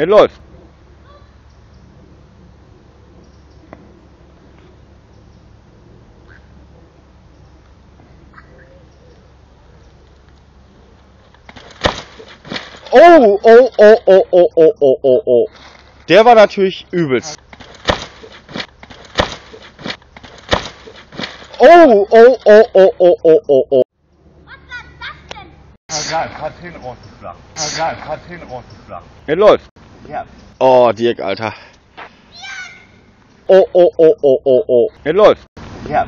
Es läuft. Oh, oh, oh, oh, oh, oh, oh, oh, oh. Der war natürlich übelst. Oh, oh, oh, oh, oh, oh, oh, oh. Was war das denn? Egal, Patin rausgeflacht. Egal, Patin rausgeflacht. Es läuft. Ja. Oh, Dirk, Alter. Oh, oh, oh, oh, oh, oh. Es läuft. Ja.